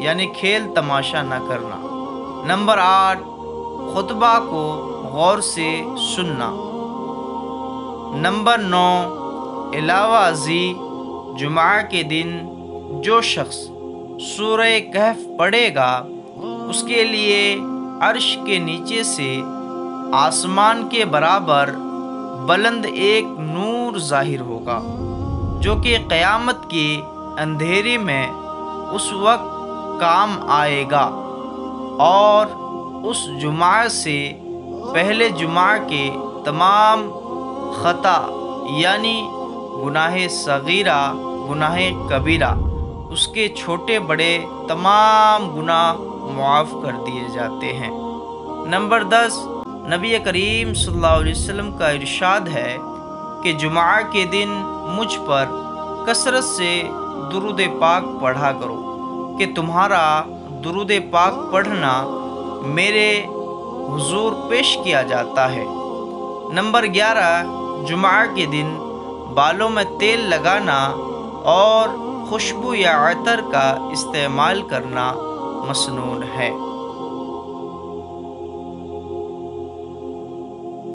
यानी खेल तमाशा न करना। नंबर आठ, खुतबा को गौर से सुनना। नंबर नौ अलावा अजी जुमा के दिन जो शख्स सूर कहफ पढ़ेगा, उसके लिए अर्श के नीचे से आसमान के बराबर बुलंद एक नूर ज़ाहिर होगा, जो कि क़यामत के अंधेरे में उस वक्त काम आएगा। और उस जुमा से पहले जुमा के तमाम ख़ता, यानी गुनाह सगीरा, गुनाह कबीरा, उसके छोटे बड़े तमाम गुनाह मुआफ़ कर दिए जाते हैं। नंबर दस, नबी करीम सल्लल्लाहु अलैहि वसल्लम का इरशाद है कि जुमा के दिन मुझ पर कसरत से दुरुद पाक पढ़ा करो। कि तुम्हारा दुरुद पाक पढ़ना मेरे हुजूर पेश किया जाता है। नंबर ग्यारह जुमा के दिन बालों में तेल लगाना और खुशबू या अतर का इस्तेमाल करना मसनून है।